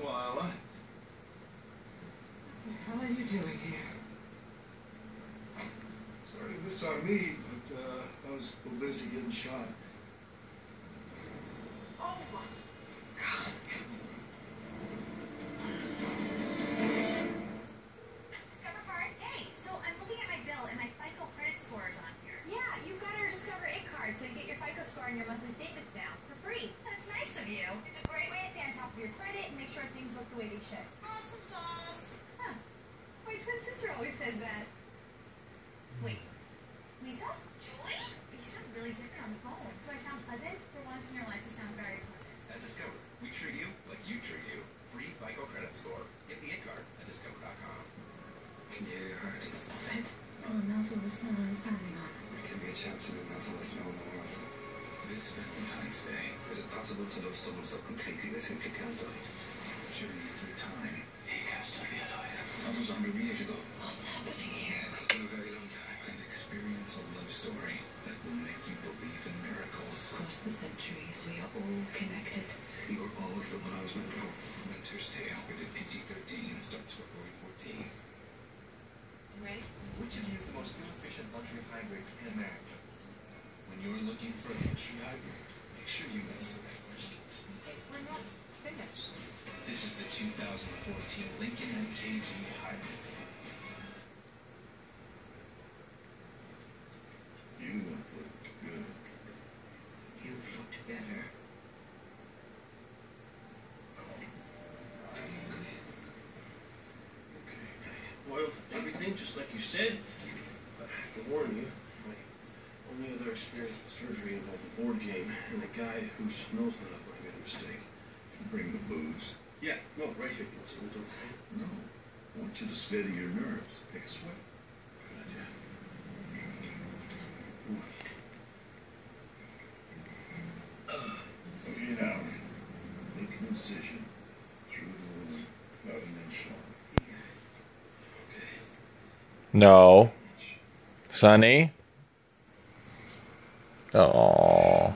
a while, huh? What the hell are you doing here? Sorry if it's on me, but uh, I was too busy getting shot. Oh my God. Discover card? Hey, so I'm looking at my bill and my FICO credit score is on here. Yeah, you've got our Discover It card, so you get your FICO score and your monthly statements now for free. That's nice of you. Your credit and make sure things look the way they should. Awesome sauce. Huh. My twin sister always says that. Hmm. Wait, Lisa? Julie? You sound really different on the phone. do I sound pleasant? For once in your life, you sound very pleasant. At Discover, we treat you like you treat you. Free FICO credit score. Get the it card at discover.com. Can you hear your heart? Stop it. Oh, it melts all the snow I'm standing on. There can be a chance of it melting the snow in the world. This Valentine's Day, Is it possible to love someone so completely they simply can't die? journey through time. He cast to be alive. That was 100 years ago. What's happening here? It's been a very long time. And experience a love story that will make you believe in miracles. Across the centuries, we are all connected. You were always the one I was meant for. Winter's Tale, rated PG-13, starts February 14. Ready? Which of you is the most fuel-efficient luxury hybrid in America? When you're looking for a luxury hybrid, make sure you ask the right questions. We're not finished. This is the 2014 Lincoln MKZ Hybrid. You look good. You've looked better. Oiled everything just like you said. But I can warn you, my only other experience with surgery involved a board game and a guy whose nose lit up when I made a mistake. Bring the booze. Yeah, no, right here, so it's okay. No. I want you to steady your nerves. Take a swig. Good idea. Okay, now. Make an incision through the wound about an inch long. No. Sonny? ああ